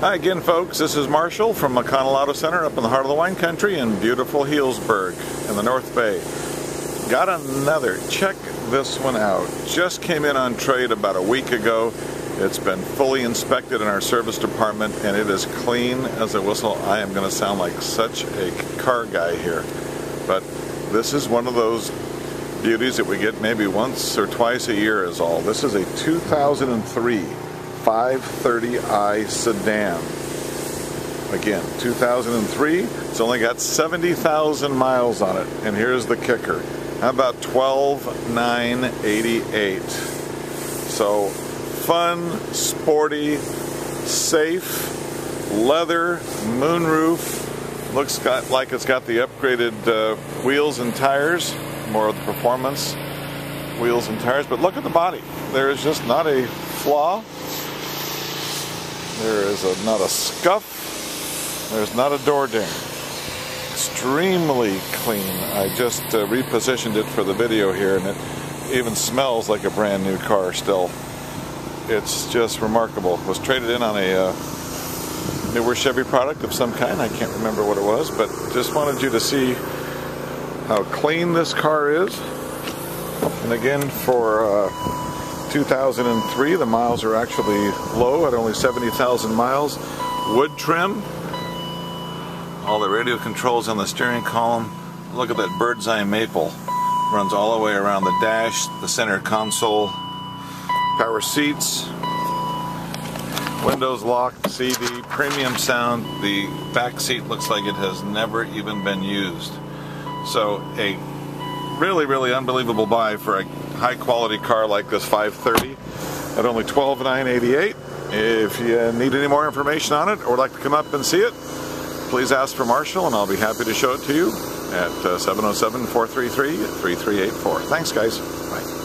Hi again, folks. This is Marshall from McConnell Auto Center up in the heart of the wine country in beautiful Healdsburg in the North Bay. Got another. Check this one out. Just came in on trade about a week ago. It's been fully inspected in our service department and it is clean as a whistle. I am going to sound like such a car guy here. But this is one of those beauties that we get maybe once or twice a year is all. This is a 2003 530i sedan. Again, 2003, it's only got 70,000 miles on it. And here's the kicker. How about 12,988? So fun, sporty, safe, leather, moonroof. Looks got, like it's got the upgraded uh, wheels and tires, more of the performance wheels and tires. But look at the body. There is just not a flaw there is a, not a scuff. There's not a door ding. Extremely clean. I just uh, repositioned it for the video here and it even smells like a brand new car still. It's just remarkable. Was traded in on a uh, newer Chevy product of some kind. I can't remember what it was, but just wanted you to see how clean this car is. And again, for uh, 2003. The miles are actually low at only 70,000 miles. Wood trim. All the radio controls on the steering column. Look at that bird's eye maple. Runs all the way around the dash, the center console. Power seats. Windows lock, CD, premium sound. The back seat looks like it has never even been used. So a really, really unbelievable buy for a high quality car like this 530 at only 12,988. If you need any more information on it or would like to come up and see it, please ask for Marshall and I'll be happy to show it to you at 707-433-3384. Uh, Thanks guys. Bye.